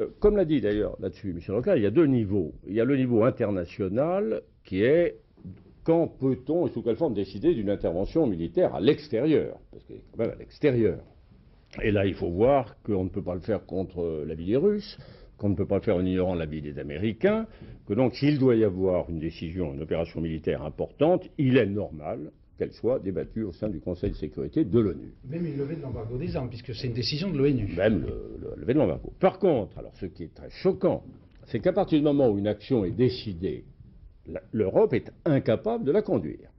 Euh, comme l'a dit d'ailleurs là-dessus Michel Rocard, il y a deux niveaux. Il y a le niveau international qui est quand peut-on et sous quelle forme décider d'une intervention militaire à l'extérieur Parce qu'elle est quand même à l'extérieur. Et là, il faut voir qu'on ne peut pas le faire contre l'avis des Russes, qu'on ne peut pas le faire en ignorant l'avis des Américains, que donc s'il doit y avoir une décision, une opération militaire importante, il est normal qu'elle soit débattue au sein du Conseil de sécurité de l'ONU. Même une levée de l'embargo des armes, puisque c'est une décision de l'ONU. Même le, levée de l'embargo. Par contre, alors ce qui est très choquant, c'est qu'à partir du moment où une action est décidée, l'Europe est incapable de la conduire.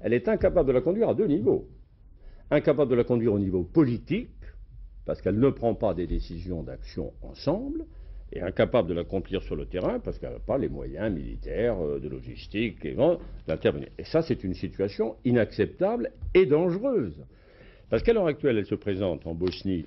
Elle est incapable de la conduire à deux niveaux. Incapable de la conduire au niveau politique, parce qu'elle ne prend pas des décisions d'action ensemble, et incapable de l'accomplir sur le terrain parce qu'elle n'a pas les moyens militaires, euh, de logistique d'intervenir. Et ça, c'est une situation inacceptable et dangereuse. Parce qu'à l'heure actuelle, elle se présente en Bosnie,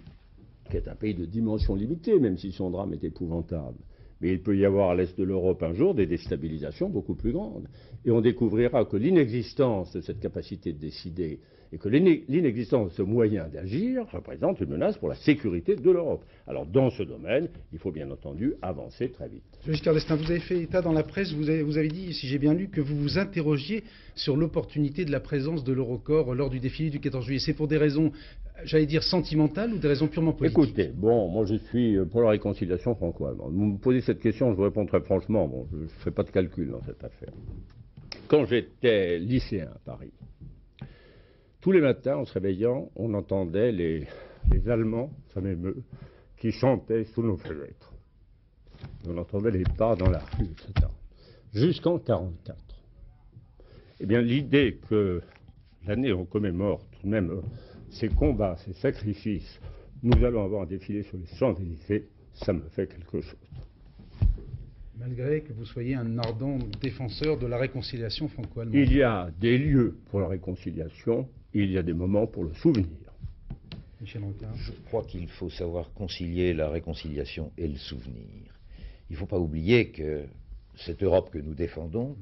qui est un pays de dimension limitée, même si son drame est épouvantable. Mais il peut y avoir à l'est de l'Europe un jour des déstabilisations beaucoup plus grandes. Et on découvrira que l'inexistence de cette capacité de décider et que l'inexistence de ce moyen d'agir représente une menace pour la sécurité de l'Europe. Alors dans ce domaine, il faut bien entendu avancer très vite. Giscard d'Estaing, vous avez fait état dans la presse, vous avez, vous avez dit, si j'ai bien lu, que vous vous interrogiez sur l'opportunité de la présence de l'Eurocorps lors du défilé du 14 juillet. C'est pour des raisons, j'allais dire, sentimentales ou des raisons purement politiques? Écoutez, bon, moi je suis pour la réconciliation franco-allemande. Vous me posez cette question, je vous réponds très franchement. Bon, je ne fais pas de calcul dans cette affaire. Quand j'étais lycéen à Paris, tous les matins, en se réveillant, on entendait les, Allemands, ça m'émeut, qui chantaient sous nos fenêtres. On entendait les pas dans la rue, etc. Jusqu'en 1944. Eh bien, l'idée que l'année où on commémore tout de même euh, ces combats, ces sacrifices, nous allons avoir un défilé sur les Champs-Élysées, ça me fait quelque chose. Malgré que vous soyez un ardent défenseur de la réconciliation franco-allemande. Il y a des lieux pour la réconciliation, il y a des moments pour le souvenir. Michel Je crois qu'il faut savoir concilier la réconciliation et le souvenir. Il ne faut pas oublier que cette Europe que nous défendons,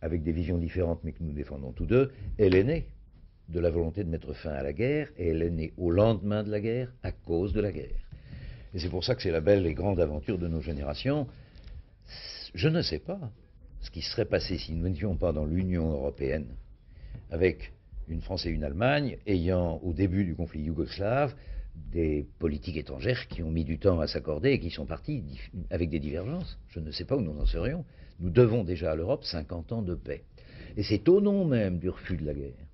avec des visions différentes mais que nous défendons tous deux, elle est née de la volonté de mettre fin à la guerre et elle est née au lendemain de la guerre à cause de la guerre. Et c'est pour ça que c'est la belle et grande aventure de nos générations. Je ne sais pas ce qui serait passé si nous n'étions pas dans l'Union européenne, avec une France et une Allemagne, ayant au début du conflit yougoslave des politiques étrangères qui ont mis du temps à s'accorder et qui sont partis avec des divergences. Je ne sais pas où nous en serions. Nous devons déjà à l'Europe 50 ans de paix. Et c'est au nom même du refus de la guerre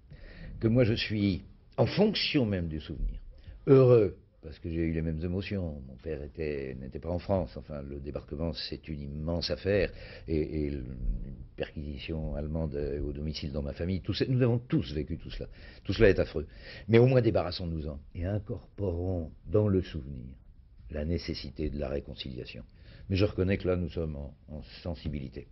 que moi je suis, en fonction même du souvenir, heureux parce que j'ai eu les mêmes émotions. Mon père n'était pas en France. Enfin, le débarquement, c'est une immense affaire. Et, une perquisition allemande au domicile dans ma famille, tout nous avons tous vécu tout cela. Tout cela est affreux. Mais au moins débarrassons-nous-en et incorporons dans le souvenir la nécessité de la réconciliation. Mais je reconnais que là, nous sommes en, sensibilité.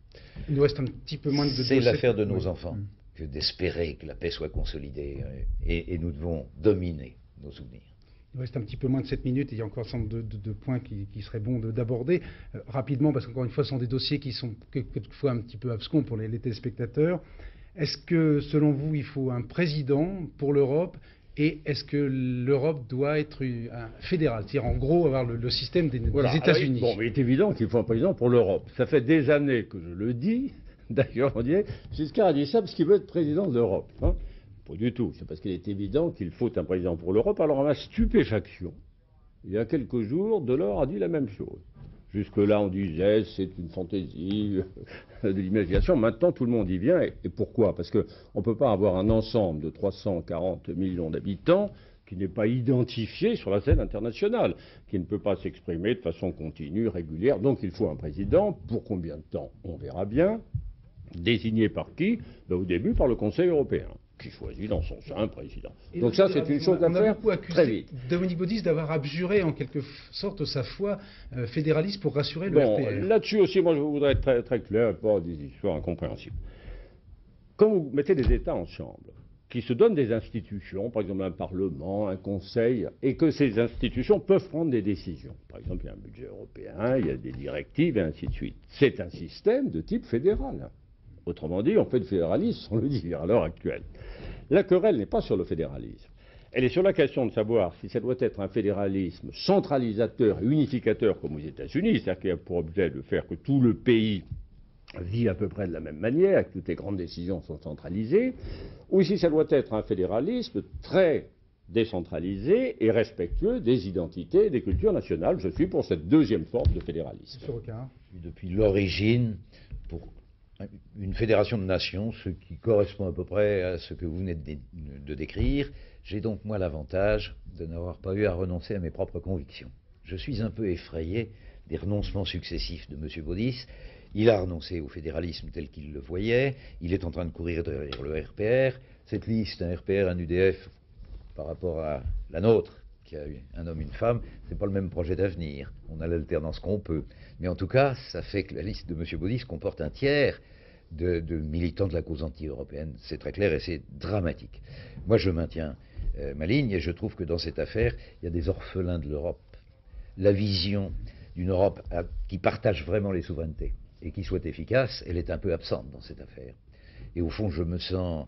Il nous reste un petit peu moins de... C'est l'affaire de nos enfants mm. que d'espérer que la paix soit consolidée. Euh, et nous devons dominer nos souvenirs. Il reste un petit peu moins de 7 minutes et il y a encore un certain nombre de, points qui, qui, seraient bons d'aborder euh, rapidement, parce qu'encore une fois, ce sont des dossiers qui sont quelquefois un petit peu abscons pour les, téléspectateurs. Est-ce que, selon vous, il faut un président pour l'Europe et est-ce que l'Europe doit être un fédéral, c'est-à-dire en gros avoir le, système des, États-Unis? Bon, mais il est évident qu'il faut un président pour l'Europe. Ça fait des années que je le dis. D'ailleurs, on dirait, Giscard a dit ça parce qu'il veut être président de l'Europe. Hein. Pas du tout. C'est parce qu'il est évident qu'il faut un président pour l'Europe. Alors, à ma stupéfaction, il y a quelques jours, Delors a dit la même chose. Jusque-là, on disait c'est une fantaisie de l'imagination. Maintenant, tout le monde y vient. Et, pourquoi? Parce qu'on ne peut pas avoir un ensemble de 340 millions d'habitants qui n'est pas identifié sur la scène internationale, qui ne peut pas s'exprimer de façon continue, régulière. Donc il faut un président. Pour combien de temps? On verra bien. Désigné par qui? Ben, Au début, par le Conseil européen qui choisit dans son sein un président. Donc ça, c'est une chose à faire très vite. Dominique Baudis d'avoir abjuré en quelque sorte sa foi euh, fédéraliste pour rassurer le bon, Là-dessus aussi, moi, je voudrais être très, très clair, pas des histoires incompréhensibles. Quand vous mettez des États ensemble, qui se donnent des institutions, par exemple un Parlement, un Conseil, et que ces institutions peuvent prendre des décisions. Par exemple, il y a un budget européen, il y a des directives, et ainsi de suite. C'est un système de type fédéral. Autrement dit, on fait le fédéralisme sans le dire à l'heure actuelle. La querelle n'est pas sur le fédéralisme. Elle est sur la question de savoir si ça doit être un fédéralisme centralisateur et unificateur comme aux États-Unis, c'est-à-dire qui a pour objet de faire que tout le pays vit à peu près de la même manière, que toutes les grandes décisions sont centralisées, ou si ça doit être un fédéralisme très décentralisé et respectueux des identités et des cultures nationales. Je suis pour cette deuxième forme de fédéralisme. Depuis l'origine, pour une fédération de nations, ce qui correspond à peu près à ce que vous venez de, décrire. J'ai donc moi l'avantage de n'avoir pas eu à renoncer à mes propres convictions. Je suis un peu effrayé des renoncements successifs de M. Baudis. Il a renoncé au fédéralisme tel qu'il le voyait. Il est en train de courir derrière le RPR. Cette liste, un RPR, un UDF, par rapport à la nôtre, qui a eu un homme, une femme, c'est pas le même projet d'avenir. On a l'alternance qu'on peut. Mais en tout cas, ça fait que la liste de M. Baudis comporte un tiers de, militants de la cause anti-européenne. C'est très clair et c'est dramatique. Moi, je maintiens euh, ma ligne et je trouve que dans cette affaire, il y a des orphelins de l'Europe. La vision d'une Europe qui partage vraiment les souverainetés et qui soit efficace, elle est un peu absente dans cette affaire. Et au fond, je me sens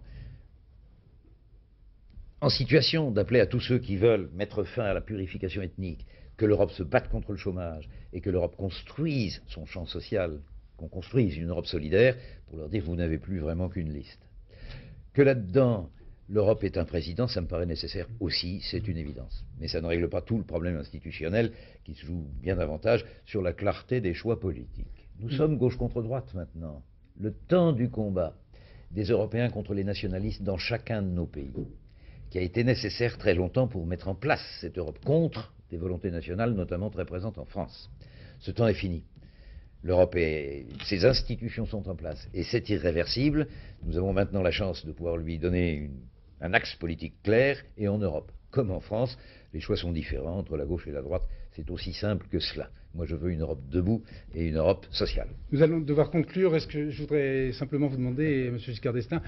en situation d'appeler à tous ceux qui veulent mettre fin à la purification ethnique, que l'Europe se batte contre le chômage et que l'Europe construise son champ social qu'on construise une Europe solidaire pour leur dire vous n'avez plus vraiment qu'une liste. Que là-dedans, l'Europe est un président, ça me paraît nécessaire aussi, c'est une évidence. Mais ça ne règle pas tout le problème institutionnel qui se joue bien davantage sur la clarté des choix politiques. Nous mm. sommes gauche contre droite maintenant. Le temps du combat des Européens contre les nationalistes dans chacun de nos pays, qui a été nécessaire très longtemps pour mettre en place cette Europe contre des volontés nationales, notamment très présentes en France. Ce temps est fini. L'Europe et ses institutions sont en place. Et c'est irréversible. Nous avons maintenant la chance de pouvoir lui donner un axe politique clair. Et en Europe, comme en France, les choix sont différents entre la gauche et la droite. C'est aussi simple que cela. Moi, je veux une Europe debout et une Europe sociale. Nous allons devoir conclure. Est-ce que je voudrais simplement vous demander, M. Giscard d'Estaing,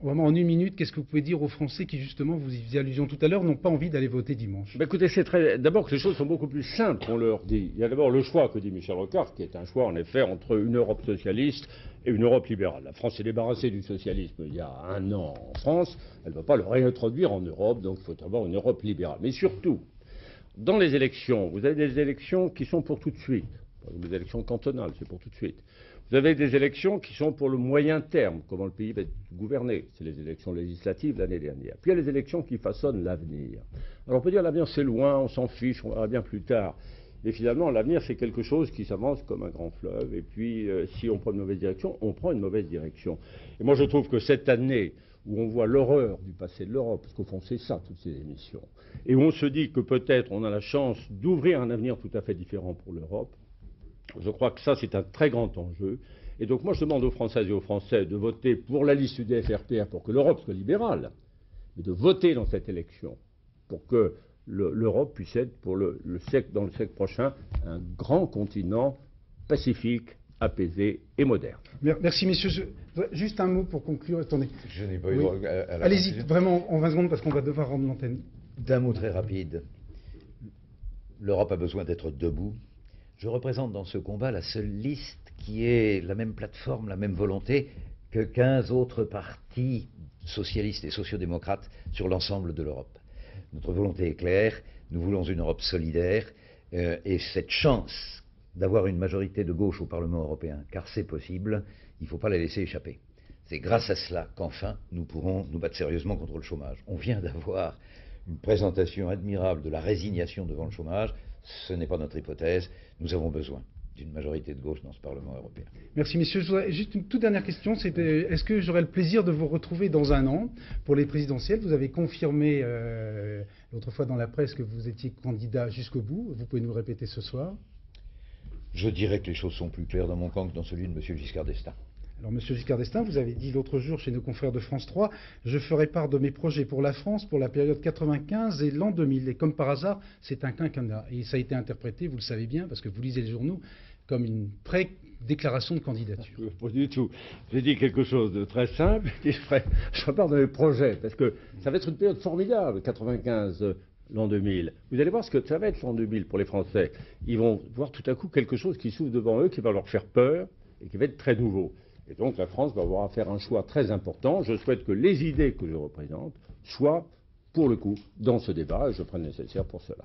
vraiment en une minute, qu'est-ce que vous pouvez dire aux Français qui, justement, vous y faisaient allusion tout à l'heure, n'ont pas envie d'aller voter dimanche? Ben Écoutez, c'est très. D'abord que les choses sont beaucoup plus simples qu'on leur dit. Il y a d'abord le choix que dit Michel Rocard, qui est un choix, en effet, entre une Europe socialiste et une Europe libérale. La France s'est débarrassée du socialisme il y a un an en France. Elle ne va pas le réintroduire en Europe, donc il faut avoir une Europe libérale. Mais surtout, dans les élections, vous avez des élections qui sont pour tout de suite. Les élections cantonales, c'est pour tout de suite. Vous avez des élections qui sont pour le moyen terme, comment le pays va être gouverné. C'est les élections législatives l'année dernière. Puis il y a les élections qui façonnent l'avenir. Alors on peut dire l'avenir c'est loin, on s'en fiche, on verra bien plus tard. Mais finalement, l'avenir, c'est quelque chose qui s'avance comme un grand fleuve. Et puis, euh, si on prend une mauvaise direction, on prend une mauvaise direction. Et moi, je trouve que cette année, où on voit l'horreur du passé de l'Europe, parce qu'au fond c'est ça toutes ces émissions, et où on se dit que peut-être on a la chance d'ouvrir un avenir tout à fait différent pour l'Europe, je crois que ça c'est un très grand enjeu. Et donc moi je demande aux Françaises et aux Français de voter pour la liste du DFRPR pour que l'Europe soit libérale, mais de voter dans cette élection pour que l'Europe puisse être pour le, siècle, dans le siècle prochain un grand continent pacifique, apaisé et moderne. Merci, messieurs. Juste un mot pour conclure. Attendez. Je n'ai pas eu à, Allez-y, vraiment en 20 secondes parce qu'on va devoir rendre l'antenne. D'un mot très rapide. L'Europe a besoin d'être debout. Je représente dans ce combat la seule liste qui ait la même plateforme, la même volonté que 15 autres partis socialistes et sociodémocrates sur l'ensemble de l'Europe. Notre volonté est claire. Nous voulons une Europe solidaire. Euh, et cette chance d'avoir une majorité de gauche au Parlement européen, car c'est possible, il ne faut pas la laisser échapper. C'est grâce à cela qu'enfin nous pourrons nous battre sérieusement contre le chômage. On vient d'avoir une présentation admirable de la résignation devant le chômage. Ce n'est pas notre hypothèse. Nous avons besoin d'une majorité de gauche dans ce Parlement européen. Merci, messieurs. juste une toute dernière question. Est-ce que j'aurai le plaisir de vous retrouver dans un an pour les présidentielles? Vous avez confirmé euh, l'autre fois dans la presse que vous étiez candidat jusqu'au bout. Vous pouvez nous le répéter ce soir Je dirais que les choses sont plus claires dans mon camp que dans celui de M. Giscard d'Estaing. Alors, Monsieur Giscard d'Estaing, vous avez dit l'autre jour chez nos confrères de France 3, je ferai part de mes projets pour la France pour la période 95 et l'an 2000. Et comme par hasard, c'est un quinquennat. Et ça a été interprété, vous le savez bien, parce que vous lisez les journaux, comme une pré-déclaration de candidature. Pas du tout. J'ai dit quelque chose de très simple. Je ferai, je de mes projets, parce que ça va être une période formidable, 95 euh, l'an 2000. Vous allez voir ce que ça va être l'an 2000 pour les Français. Ils vont voir tout à coup quelque chose qui s'ouvre devant eux, qui va leur faire peur et qui va être très nouveau. Et donc la France va avoir à faire un choix très important. Je souhaite que les idées que je représente soient, pour le coup, dans ce débat, et je ferai le nécessaire pour cela.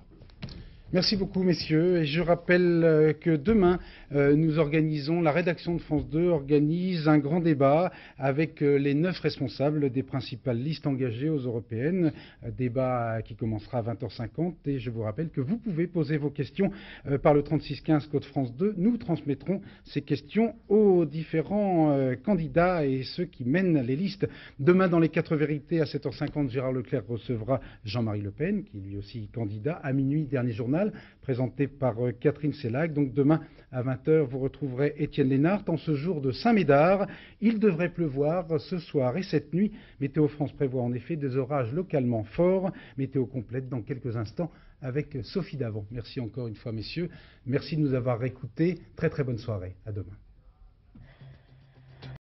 Merci beaucoup, messieurs. Et je rappelle euh, que demain, euh, nous organisons, la rédaction de France 2 organise un grand débat avec euh, les neuf responsables des principales listes engagées aux européennes. Débat qui commencera à 20h50. Et je vous rappelle que vous pouvez poser vos questions par le 3615 Code France 2. Nous transmettrons ces questions aux différents candidats et ceux qui mènent les listes. Demain, dans les quatre vérités, à 7h50, Gérard Leclerc recevra Jean-Marie Le Pen, qui est lui aussi candidat. À minuit, dernier journal présenté par euh, Catherine Sellac. Donc demain à 20h, vous retrouverez Étienne Lénart en ce jour de Saint-Médard. Il devrait pleuvoir ce soir et cette nuit. Météo France prévoit en effet des orages localement forts. Météo complète dans quelques instants avec Sophie Davant. Merci encore une fois, messieurs. Merci de nous avoir écoutés. Très très bonne soirée. À demain.